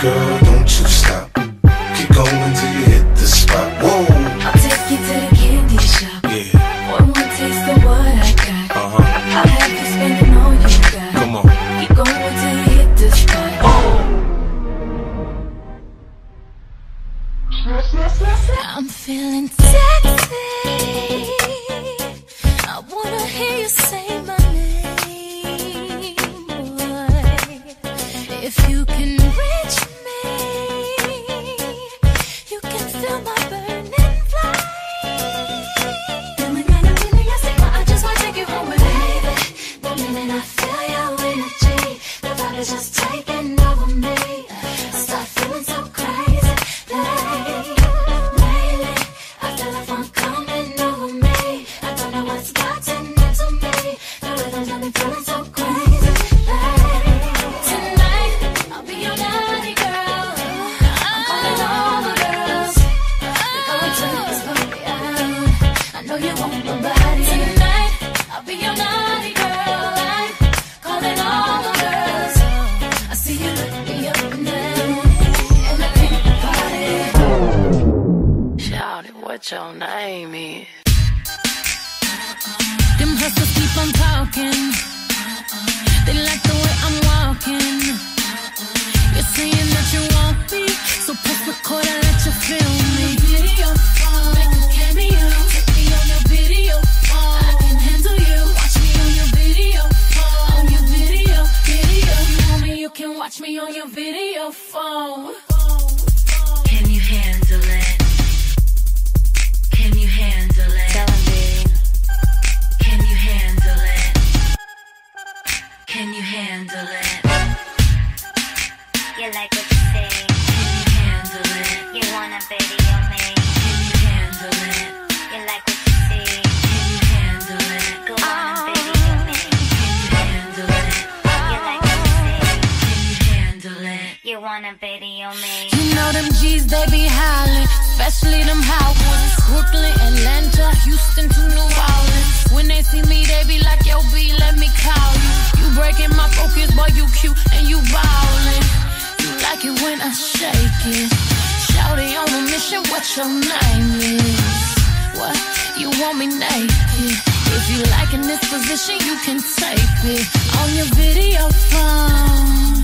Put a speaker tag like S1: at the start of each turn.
S1: Girl, don't you stop. Keep going till you hit the spot. Whoa. I'll take you to the candy shop. Yeah. One more taste of what I got. Uh huh. I'll have you spending all you got. Come on. Keep going till you hit the spot. Oh. I'm feeling sexy. I wanna hear you say my name, boy.
S2: If you can. Your name is?
S1: Them hustlers keep on talking. They like the way I'm walking. You're saying that you want me, so press record and let you feel me. Video phone, make a cameo. Take me on your video phone. I can handle you. Watch me on your video phone. On your video, video. You want me, you can watch me on your video phone.
S3: Wanna video me.
S4: You
S1: know them G's, they be howling, especially them ones. Brooklyn, Atlanta, Houston to New Orleans. When they see me, they be like, Yo, B, let me call you. You breaking my focus, boy, you cute and you ballin'. You like it when I shake it. Shouty on a mission, what your name is? What? You want me naked? If you like in this position, you can tape it on your video phone.